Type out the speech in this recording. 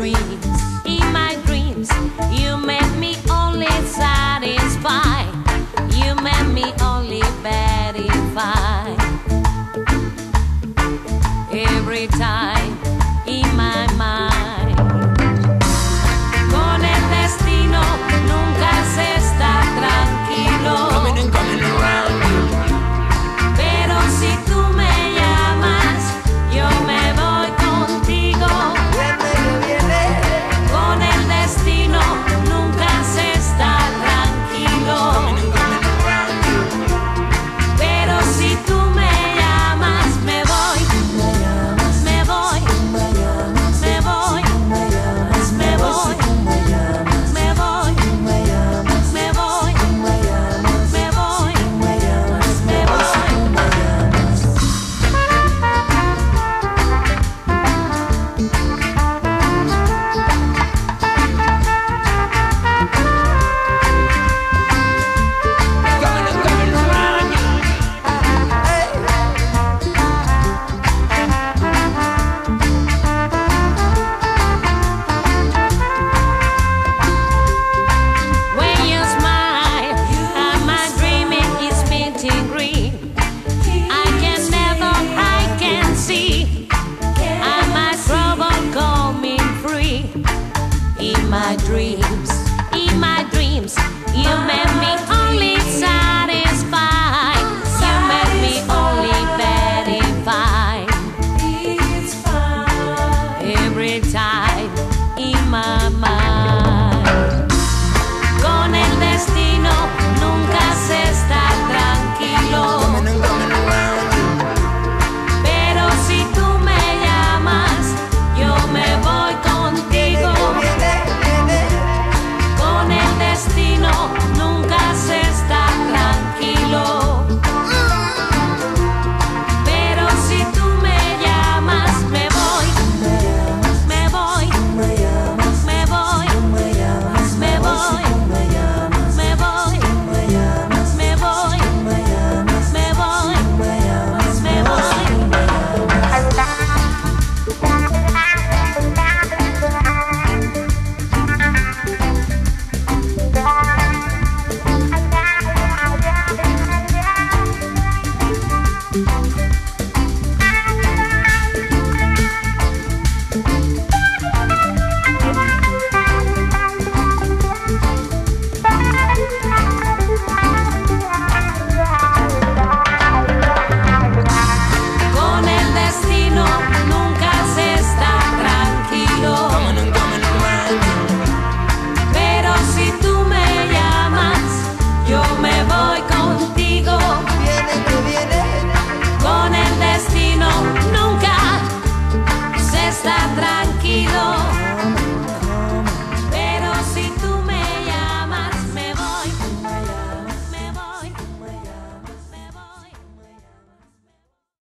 dreams, in my dreams, you made me only satisfied. You made me only verified. Every time. my dreams.